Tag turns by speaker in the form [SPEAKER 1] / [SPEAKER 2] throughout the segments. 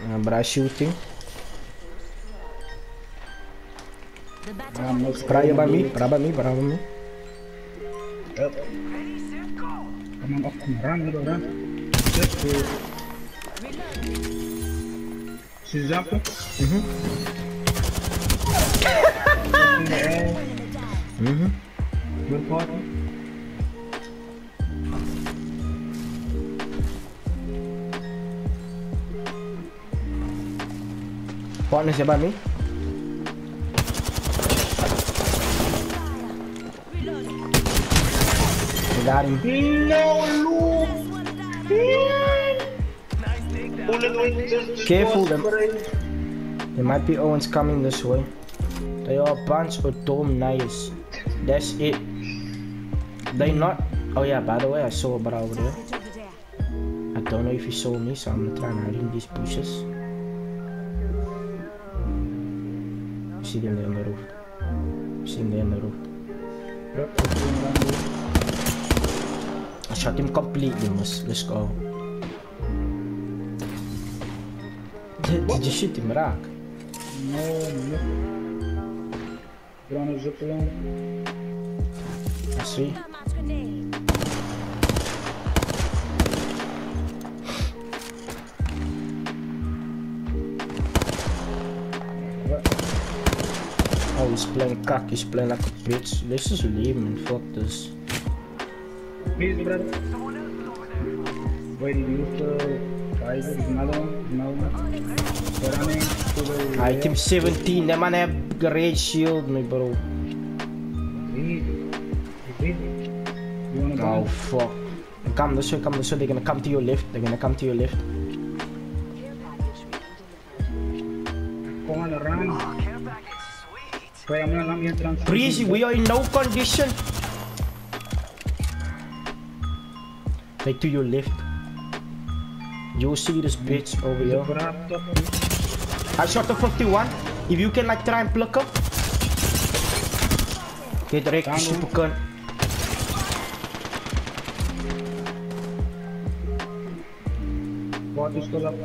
[SPEAKER 1] Uh, but I shooting.
[SPEAKER 2] The battle
[SPEAKER 3] I'm not
[SPEAKER 1] Praia by me, praia by me, praia by Partners here by me. We got him.
[SPEAKER 3] No, Luke! Bullet just, just
[SPEAKER 1] Careful, them- There might be Owens coming this way. They are a bunch of dumb nice. That's it. They not. Oh yeah, by the way, I saw a bro over there. I don't know if he saw me, so I'm gonna try and hide in these bushes. There on the roof. There on the roof.
[SPEAKER 3] Yep, just going around the-
[SPEAKER 1] I shot him completely, miss. Let's go. Did, did you shoot him, Raak?
[SPEAKER 3] No, no. Get on a zip line.
[SPEAKER 1] I see. He's playing cock, he's playing like a bitch. Let's just leave him and fuck this.
[SPEAKER 3] Please, brother. Wait, did you use the Kaiser? Another one? Another one? They're running to the...
[SPEAKER 1] Item 17, that man have great shield, my bro.
[SPEAKER 3] Read. Read. You wanna
[SPEAKER 1] Oh
[SPEAKER 3] go?
[SPEAKER 1] fuck. Come this way, come this way, they're gonna come to your left, they're gonna come to your left.
[SPEAKER 3] Go on, run. Wait, I'm gonna, I'm gonna transfer.
[SPEAKER 1] Breezy, we are in no condition. Like to your left. You'll see this bitch over here. I shot the 51. If you can like try and pluck up. Get wrecked, you super cunt.
[SPEAKER 3] Bot is still up.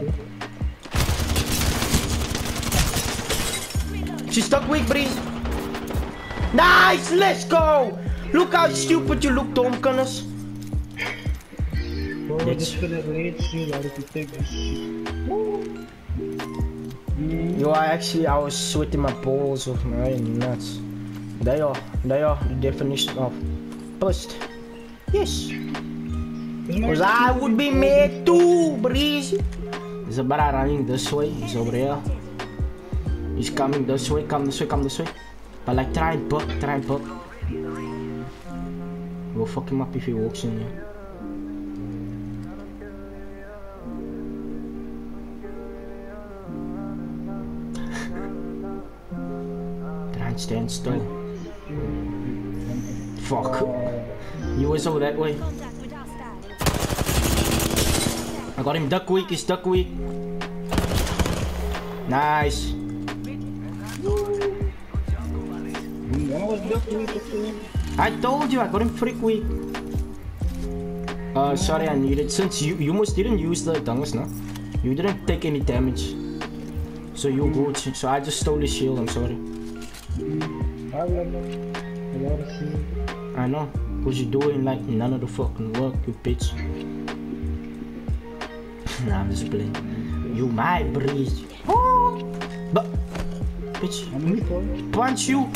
[SPEAKER 1] She's stuck weak, Breeze. Nice, let's go. Look how stupid you look, Tom Gunners.
[SPEAKER 3] Bro,
[SPEAKER 1] Let's-
[SPEAKER 3] just gonna rage you, if you take this shit.
[SPEAKER 1] Yo, I actually, I was sweating my balls off, man, nuts. They are, they are the definition of bust. Yes. Cause I would be mad too, Breeze. There's a brother running this way, he's over here. He's coming this way, come this way, come this way. But like, try and buck, try and buck. We'll fuck him up if he walks in here. Try and stand still. Fuck. You was over that way. I got him duck weak, he's duck weak. Nice.
[SPEAKER 3] When I was the
[SPEAKER 1] I told you I got him freak weak. Uh, sorry, I needed since you you almost didn't use the dungus, no? You didn't take any damage. So you good. So I just stole his shield. I'm sorry.
[SPEAKER 3] I love it. I love to.
[SPEAKER 1] I know. Cause you're doing like none of the fucking work, you bitch. nah, I'm just playing. You might breathe. Oh, but bitch,
[SPEAKER 3] I'm in for
[SPEAKER 1] punch you.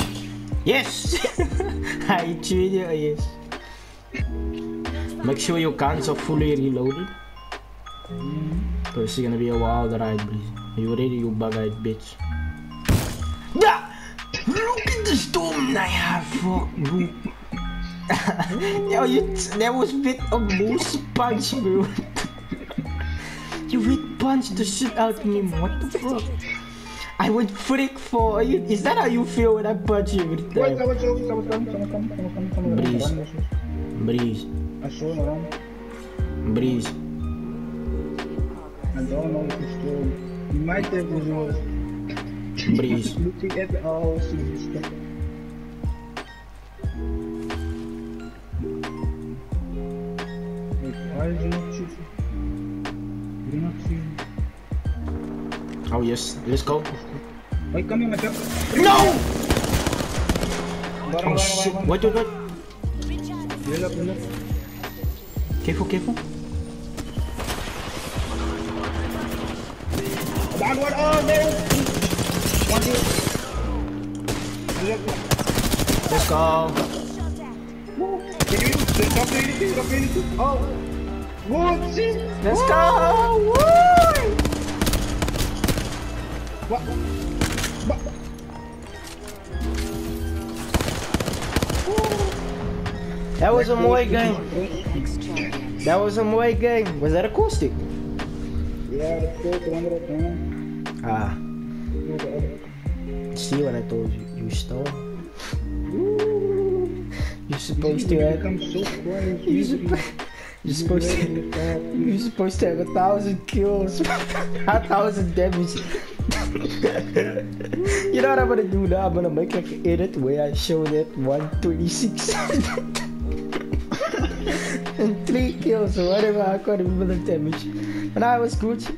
[SPEAKER 1] Yes. I you. Yes. Make sure your guns are fully reloaded. Mm-hmm. Cause it's gonna be a wild ride, breeze. Are you ready, you bug-eyed bitch? Yeah. Look at the storm I have. Fuck you. Yo, you, that was bit of moose punch, bro. you hit punch the shit out of me. What the fuck? I would freak for you. Is that how you feel when I punch you every
[SPEAKER 3] Wait,
[SPEAKER 1] time?
[SPEAKER 3] someone come, someone come, someone come, someone come, someone come.
[SPEAKER 1] Breeze.
[SPEAKER 3] Run, this is-
[SPEAKER 1] Breeze,
[SPEAKER 3] I saw him around.
[SPEAKER 1] breeze.
[SPEAKER 3] I don't know if he's still. He might have visuals.
[SPEAKER 1] Breeze.
[SPEAKER 3] Looking at the all see his stuff. Wait, why is he not shooting? You do not see him.
[SPEAKER 1] Oh yes, let's go.
[SPEAKER 3] Wait kami mag-jump.
[SPEAKER 1] No! Oh shit!
[SPEAKER 3] barang.
[SPEAKER 1] Wait, wait, wait.
[SPEAKER 3] Heal up, heal up.
[SPEAKER 1] Careful, careful.
[SPEAKER 3] Oh no! One up.
[SPEAKER 1] Let's go.
[SPEAKER 3] Can you stop anything? Stop anything? Oh! Shit!
[SPEAKER 1] Let's go. Woo!
[SPEAKER 3] What? What?
[SPEAKER 1] That was a Moy game. That was a Moy game. Was that acoustic?
[SPEAKER 3] Yeah, let's go to one at a.
[SPEAKER 1] Ah,
[SPEAKER 3] Do the other.
[SPEAKER 1] see what I told you. You stole. You're supposed to have.
[SPEAKER 3] become so quiet.
[SPEAKER 1] You're, supposed. you're supposed to. You're supposed to have a thousand kills, a thousand damage. you know what I'm gonna do now? I'm gonna make like an edit where I show that 126 and three kills or whatever. I can't remember the damage. And I was Gucci.